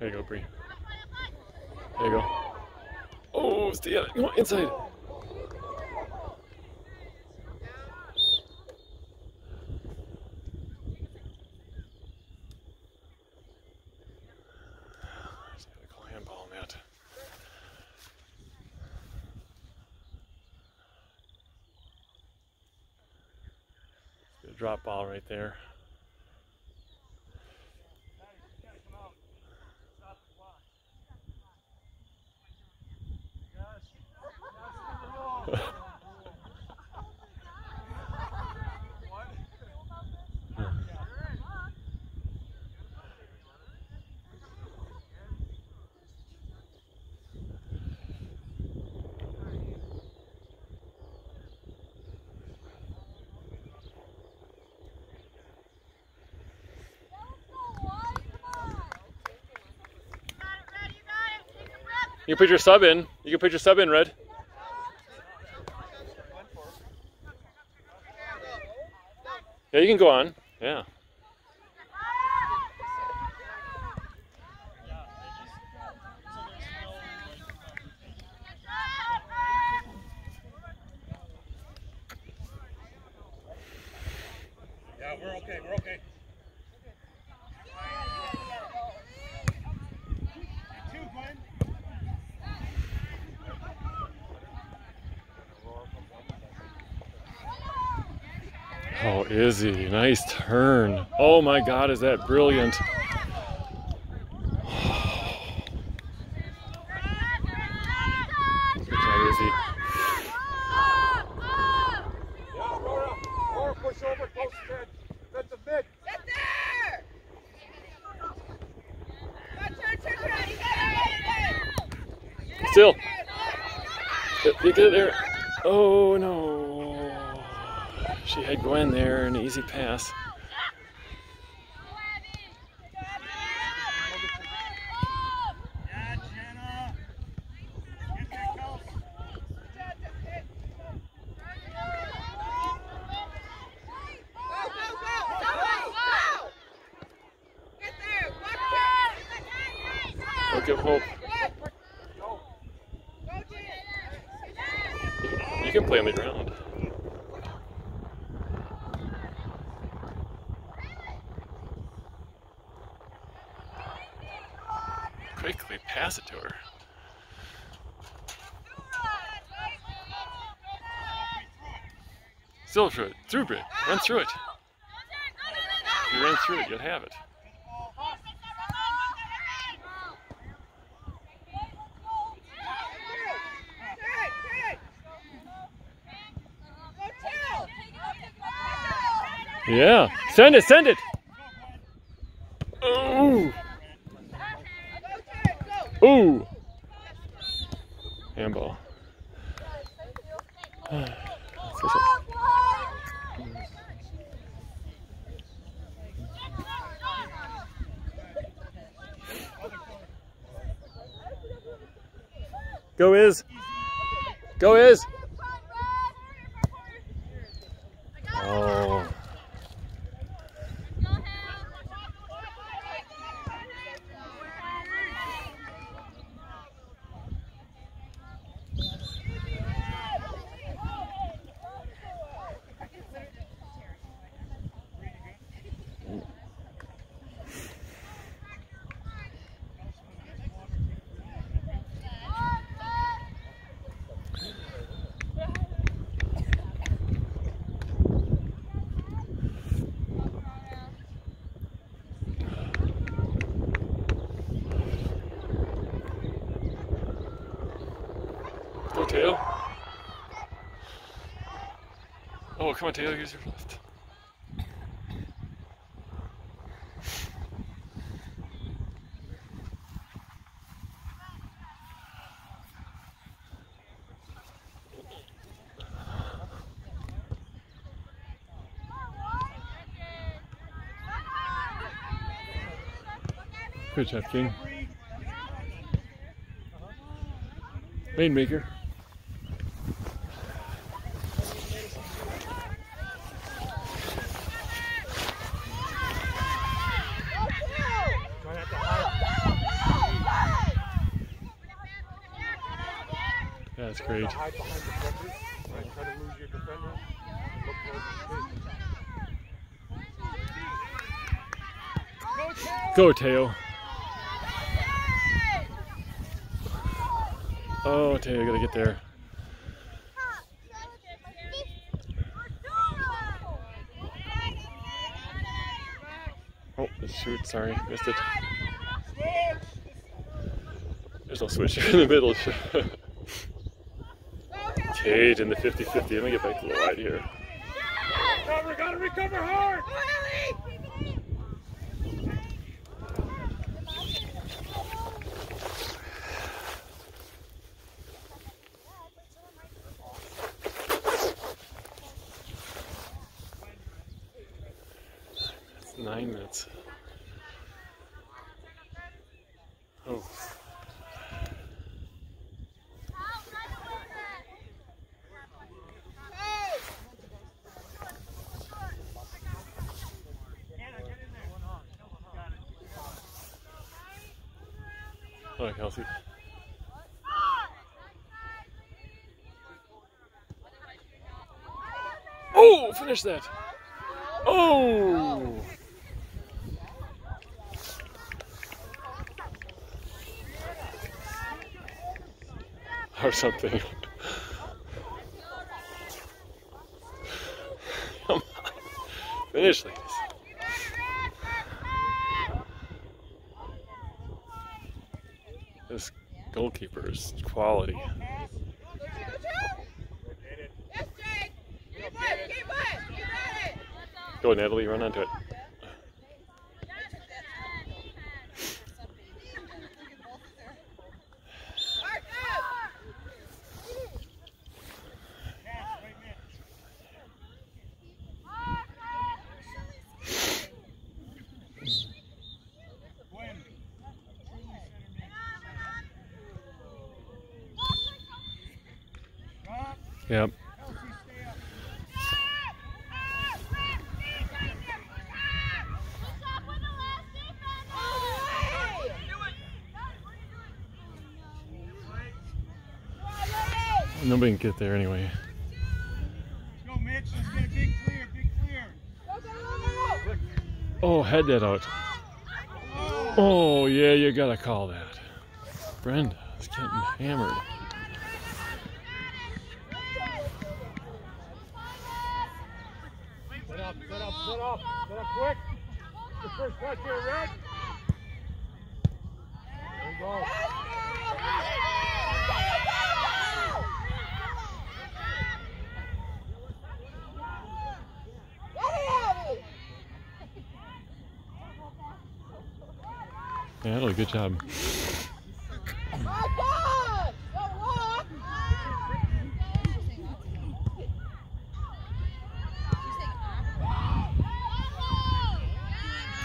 There you go, Bree. There you go. Oh, stay on it. Come on, inside. Drop ball right there. You can put your sub in. You can put your sub in, Red. Yeah, you can go on. Yeah. Yeah, we're okay. We're okay. Izzy, nice turn. Oh my God, is that brilliant? Good job, Izzy. Still. Get there. Oh no. She had Gwen there, an easy pass. Don't give hope. You can play on the ground. It. Still through it. Through Brit. Run through it. If you run through it, you'll have it. Yeah. Send it, send it. Ooh. Ooh. Handball. Go is. Go is. Oh. Go tail. Oh, come on, Taylor, Use your left. Good job, King. Rainmaker. Gonna have to hide. that's great. Hide behind defenders. Right? Try to lose your defender. and Look for the space. Go, Teo. Oh, Teo, gotta get there. Oh, shoot, sorry, missed it. There's no switch in the middle. Cage in the 50-50. Let me get back to the wide here. Recover, gotta recover hard. It's nine minutes. Oh, oh, Kelsey. Oh, finish that. Oh. Or something. Come on. Finish, ladies. This is quality. Go, Natalie, run onto it. Nobody can get there anyway. Go, Mitch. Let's get a big clear, big clear. Oh, head that out. Oh, yeah, you gotta call that. Brenda is getting hammered. Set up, set up, set up, set up quick. The first touch here, Red. There you go. Natalie, good job.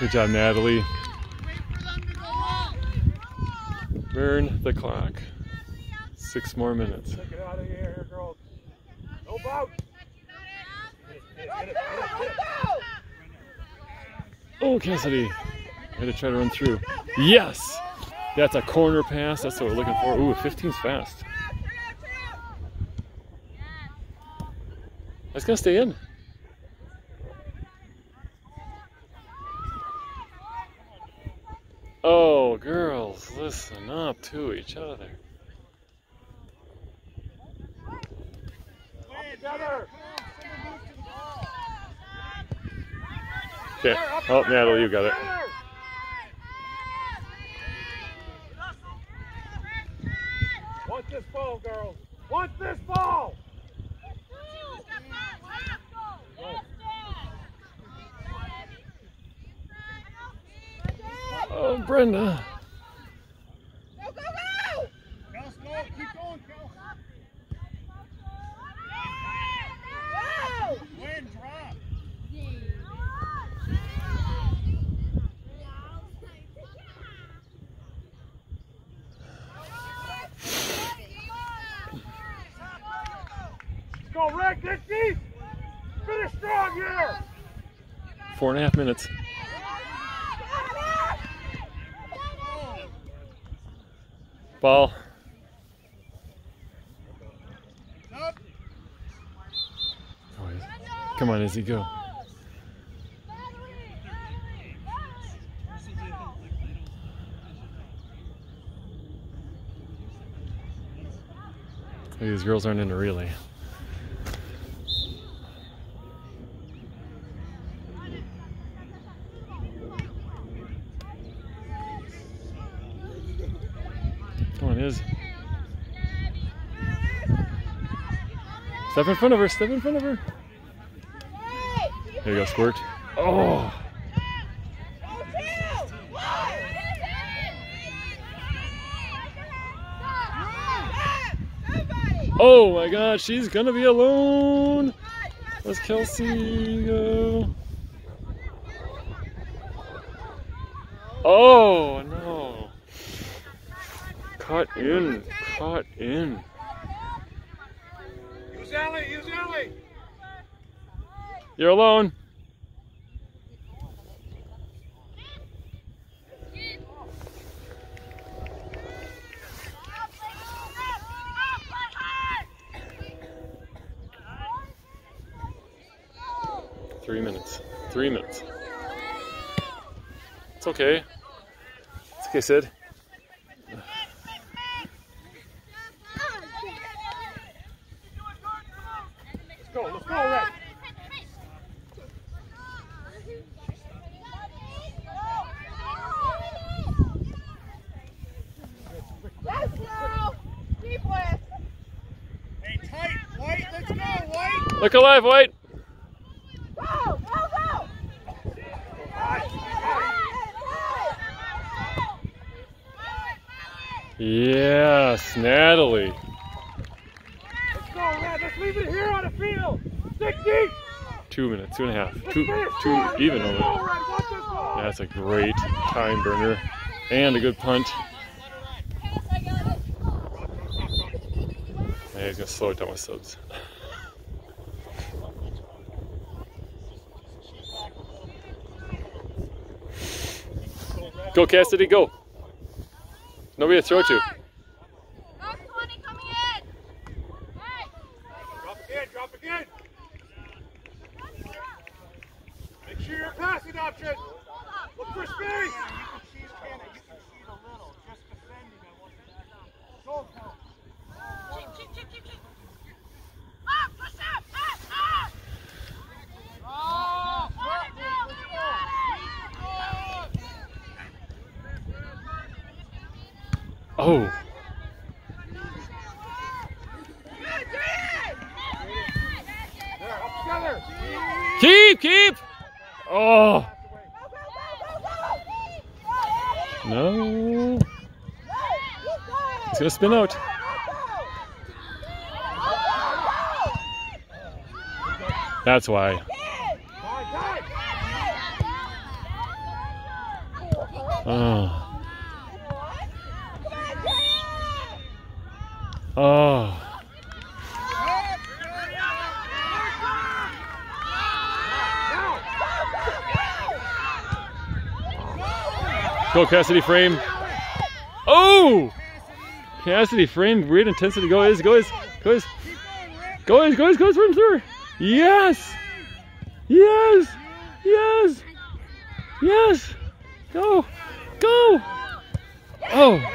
Good job, Natalie. Burn the clock. Six more minutes. Take it out of here, here, girls. No bout. Oh, Cassidy. I had to try to run through. Yes! That's a corner pass. That's what we're looking for. Ooh, 15's fast. That's gonna stay in. Oh, girls, listen up to each other. Okay. Oh, Natalie, you got it. Together. Want this ball, girls. Want this ball. Oh, oh Brenda. Go, Rick, this deep. Finish strong here. Four and a half minutes. Ball. Oh, Come on, Izzy, go. These girls aren't into relay. Step in front of her, step in front of her. There you go, squirt. Oh! Oh my god, she's gonna be alone! Let's Kelsey go. Oh no! Caught in, caught in. You're alone. Three minutes. Three minutes. It's okay. It's okay, Sid. Look alive, White. Go! Go! Go! Yes, Natalie. Let's go, Red. Let's leave it here on the field. Stick deep. Two minutes, two and a half, Let's two, two even Red. over. Go, Red. Watch this ball. That's a great time burner and a good punt. Yeah, he's gonna slow it down with subs. Go Cassidy, go. Nobody to throw to. Knock 20 coming in! Hey! Drop again, drop again. You're option. Look for space. Keep, keep, keep, keep, keep! Up! Push up! Up! Up! Oh! Oh, There, up together. keep, keep. Oh, no. It's gonna spin out. That's why. Oh, oh. Go Cassidy frame. Oh! Cassidy frame, weird intensity. Go is, go is, go is. Go is, go is, go is from through. Yes! Yes! Yes! Yes! Go! Go! Oh!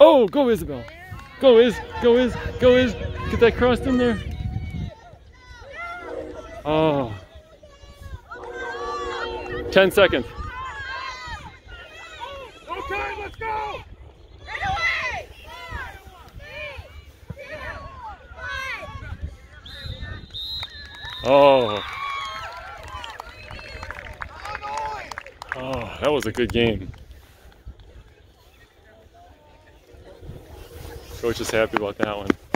Oh, go Isabel. Go is, go is, go is. Get that crossed in there. Oh. 10 seconds. No time, let's go. Oh. Oh, that was a good game. Coach is happy about that one.